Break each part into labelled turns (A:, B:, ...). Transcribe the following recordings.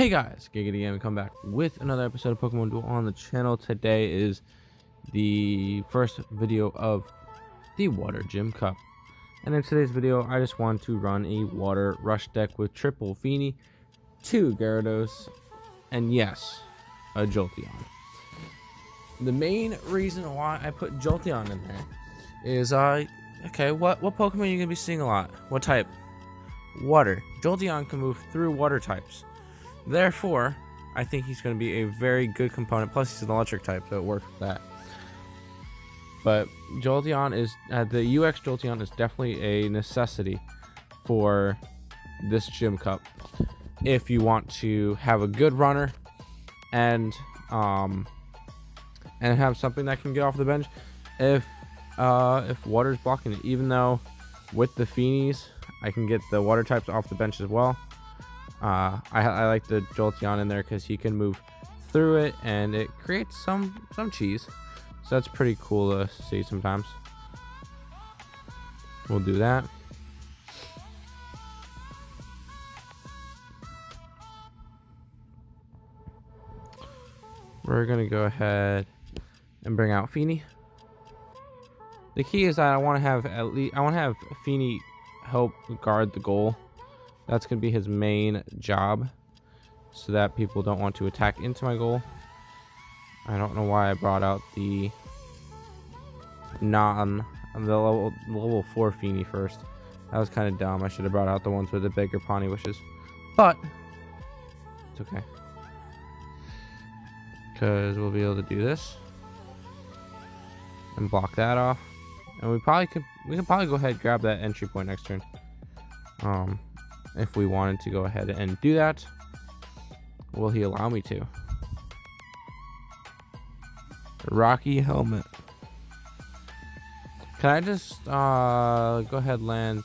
A: Hey guys, Giggity come back with another episode of Pokemon Duel on the channel. Today is the first video of the Water Gym Cup. And in today's video, I just want to run a Water Rush deck with triple Fini, two Gyarados, and yes, a Jolteon. The main reason why I put Jolteon in there is I, uh, okay, what, what Pokemon are you going to be seeing a lot? What type? Water. Jolteon can move through water types. Therefore, I think he's going to be a very good component. Plus, he's an electric type, so it works with that. But Jolteon is uh, the UX Jolteon is definitely a necessity for this gym cup. If you want to have a good runner and um and have something that can get off the bench, if uh if water's blocking it, even though with the Finis I can get the water types off the bench as well. Uh, I, I like the Jolteon in there because he can move through it and it creates some some cheese. So that's pretty cool to see sometimes. We'll do that. We're gonna go ahead and bring out Fini. The key is that I want to have at least I want to have Fini help guard the goal that's going to be his main job. So that people don't want to attack into my goal. I don't know why I brought out the non the level, level 4 Fini first. That was kind of dumb. I should have brought out the ones with the bigger Pawnee wishes. But it's okay. Because we'll be able to do this. And block that off. And we probably could we could probably go ahead and grab that entry point next turn. Um if we wanted to go ahead and do that. Will he allow me to? Rocky helmet. Can I just uh, go ahead land?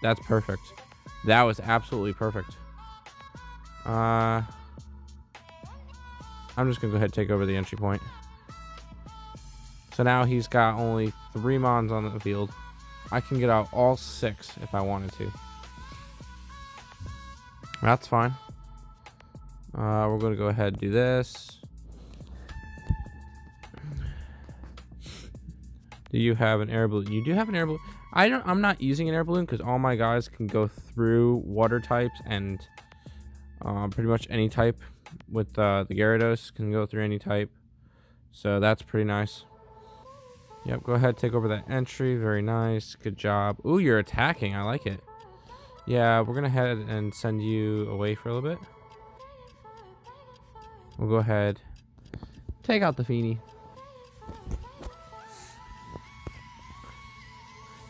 A: That's perfect. That was absolutely perfect. Uh, I'm just gonna go ahead and take over the entry point. So now he's got only three mons on the field. I can get out all six if I wanted to. That's fine. Uh, we're going to go ahead and do this. Do you have an air balloon? You do have an air balloon. I don't. I'm not using an air balloon because all my guys can go through water types and uh, pretty much any type. With uh, the Gyarados can go through any type, so that's pretty nice. Yep. Go ahead, take over that entry. Very nice. Good job. Ooh, you're attacking. I like it. Yeah, we're gonna head and send you away for a little bit. We'll go ahead, take out the Fini.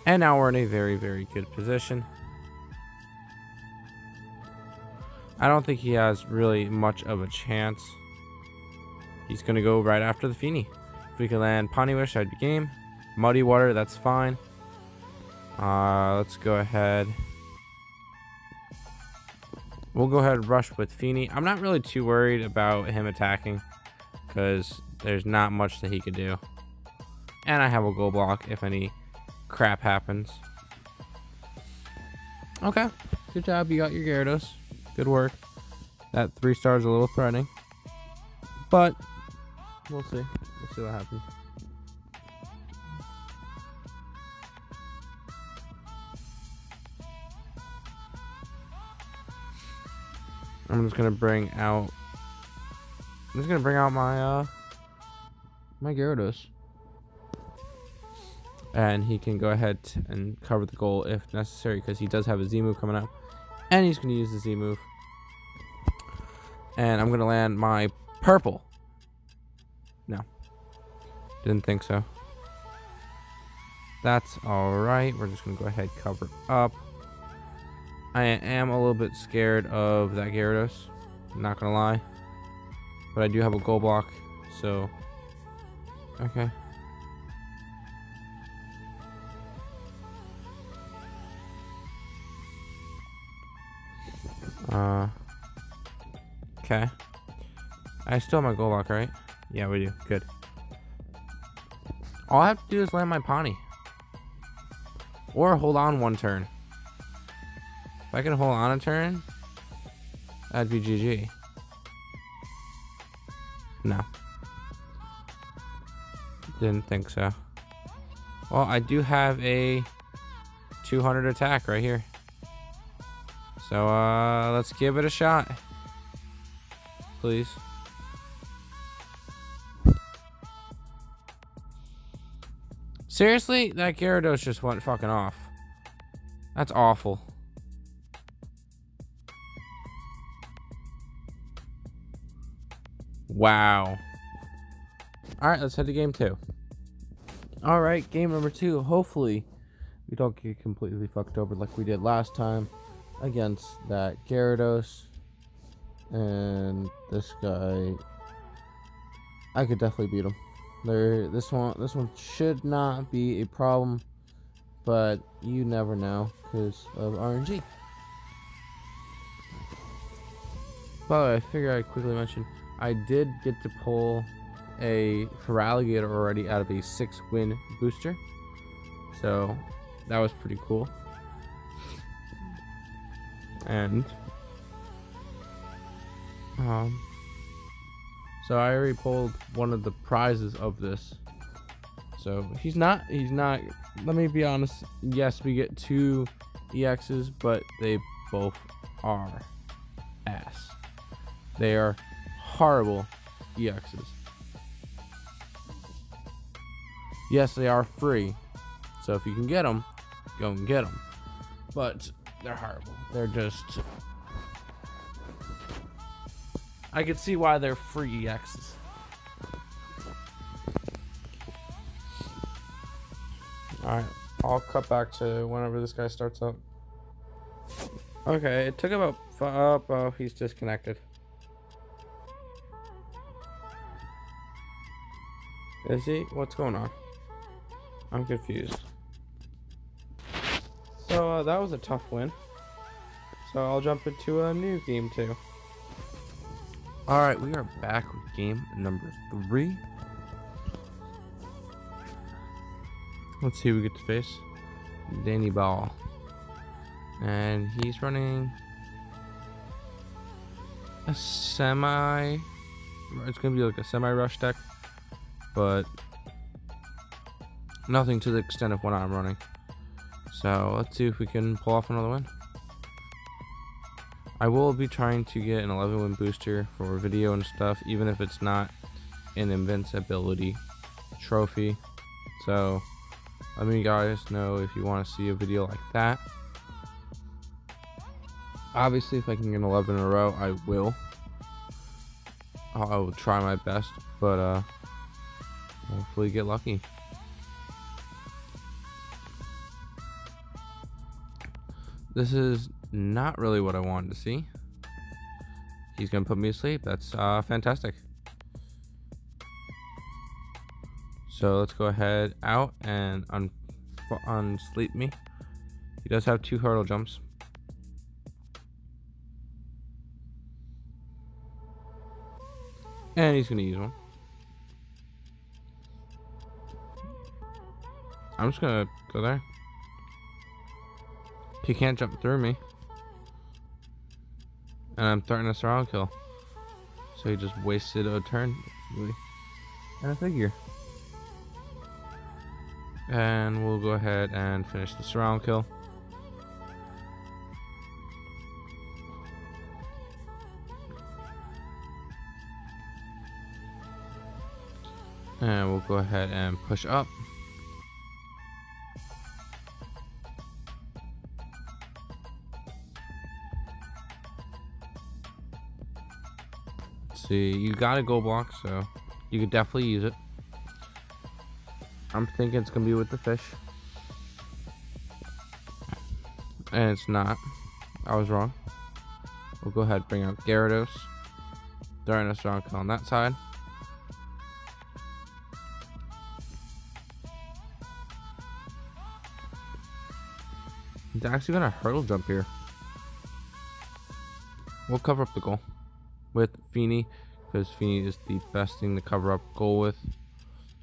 A: And now we're in a very, very good position. I don't think he has really much of a chance. He's going to go right after the Fini. If we can land Ponywish, I'd be game. Muddy Water, that's fine. Uh, let's go ahead We'll go ahead and rush with Fini. I'm not really too worried about him attacking because there's not much that he could do. And I have a goal block if any crap happens. Okay. Good job. You got your Gyarados. Good work. That three stars a little threatening. But we'll see. We'll see what happens. I'm just gonna bring out. I'm just gonna bring out my uh my Gyarados. And he can go ahead and cover the goal if necessary because he does have a Z move coming up. And he's gonna use the Z move. And I'm gonna land my purple. No. Didn't think so. That's alright. We're just gonna go ahead cover up. I am a little bit scared of that Gyarados. Not gonna lie. But I do have a goal block, so... Okay. Uh... Okay. I still have my goal block, right? Yeah, we do. Good. All I have to do is land my Pawnee. Or hold on one turn. If I can hold on a turn, That'd be GG. No. Didn't think so. Well, I do have a 200 attack right here. So, uh, let's give it a shot. Please. Seriously? That Gyarados just went fucking off. That's awful. Wow. Alright, let's head to game two. Alright, game number two. Hopefully, we don't get completely fucked over like we did last time against that Gyarados. And this guy, I could definitely beat him. There, this one, this one should not be a problem, but you never know because of RNG. By the way, I figure I'd quickly mention I did get to pull a Feraligatr already out of a six win booster, so that was pretty cool. And um, so I already pulled one of the prizes of this. So he's not, he's not, let me be honest. Yes, we get two EXs, but they both are ass. They are horrible EXs. Yes, they are free. So if you can get them, go and get them. But they're horrible. They're just I could see why they're free EXs. Alright, I'll cut back to whenever this guy starts up. Okay, it took about... Oh, oh, he's disconnected. Is he? What's going on? I'm confused. So, uh, that was a tough win. So, I'll jump into a new game, too. Alright, we are back with game number three. Let's see who we get to face. Danny Ball. And he's running a semi it's gonna be like a semi rush deck, but nothing to the extent of what I'm running. So let's see if we can pull off another win. I will be trying to get an 11 win booster for video and stuff, even if it's not an invincibility trophy. So let me guys know if you want to see a video like that. Obviously, if I can get 11 in a row, I will. I will try my best, but uh, hopefully get lucky. This is not really what I wanted to see. He's gonna put me to sleep. That's uh, fantastic. So let's go ahead out and un unsleep me. He does have two hurdle jumps. And he's gonna use one. I'm just gonna go there. He can't jump through me. And I'm threatening a surround kill. So he just wasted a turn. And a figure. And we'll go ahead and finish the surround kill. And we'll go ahead and push up. See. You got a gold block, so you could definitely use it. I'm thinking it's going to be with the fish. And it's not. I was wrong. We'll go ahead and bring out Gyarados. Kill on that side. He's actually gonna hurdle jump here. We'll cover up the goal with Fini because Fini is the best thing to cover up goal with.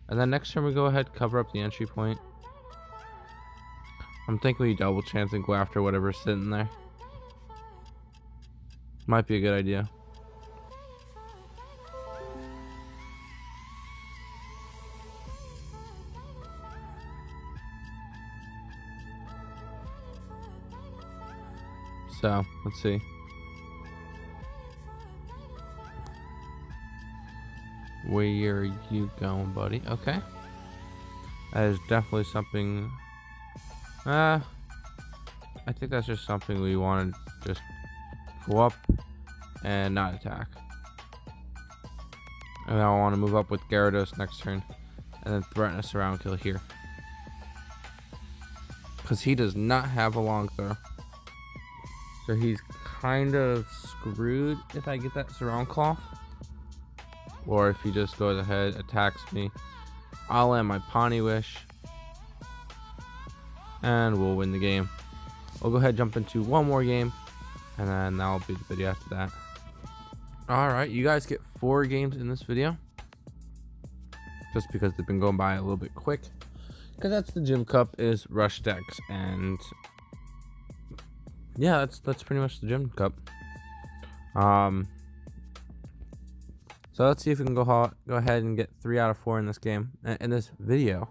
A: And then next turn we go ahead cover up the entry point. I'm thinking we double chance and go after whatever's sitting there. Might be a good idea. So, let's see. Where are you going, buddy? Okay. That is definitely something... Uh, I think that's just something we want to just go up and not attack. And I want to move up with Gyarados next turn and then threaten a surround kill here. Because he does not have a long throw. So he's kind of screwed if I get that surround cloth. Or if he just goes ahead, attacks me. I'll land my Pawnee Wish. And we'll win the game. We'll go ahead jump into one more game. And then that'll be the video after that. Alright, you guys get four games in this video. Just because they've been going by a little bit quick. Because that's the Gym Cup is Rush Decks. And yeah, that's that's pretty much the Gym Cup. Um, so let's see if we can go go ahead and get three out of four in this game uh, in this video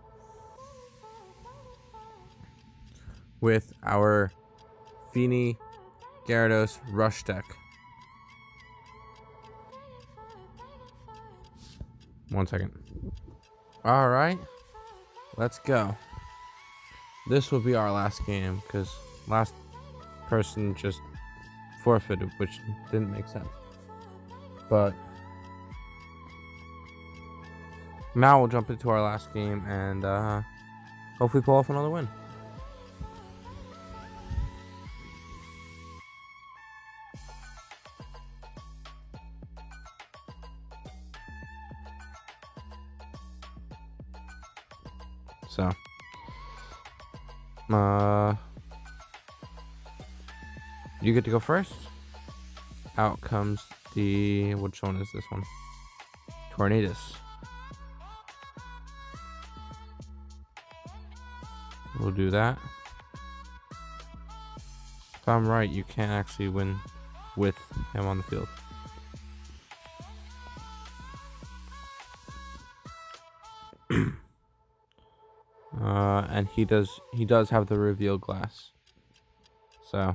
A: with our Fini Gyarados Rush deck. One second. All right, let's go. This will be our last game because last person just forfeited, which didn't make sense. But now we'll jump into our last game and uh, hopefully pull off another win. So, uh, you get to go first. Out comes the, which one is this one? Tornadus. We'll do that. If I'm right, you can't actually win with him on the field. uh, and he does he does have the reveal glass. So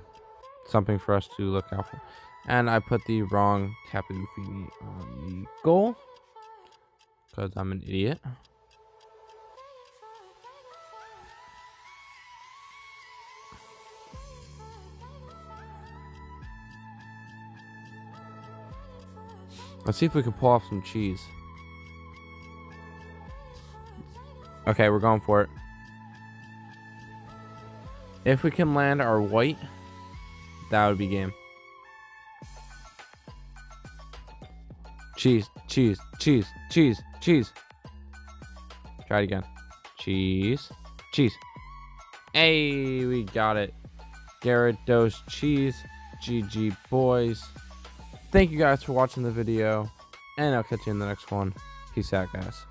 A: something for us to look out for. And I put the wrong Tapu Fini on the goal because I'm an idiot. Let's see if we can pull off some cheese. Okay, we're going for it. If we can land our white, that would be game. Cheese, cheese, cheese, cheese, cheese. Try it again. Cheese, cheese. Hey, we got it. Gyarados cheese. GG boys. Thank you guys for watching the video. And I'll catch you in the next one. Peace out, guys.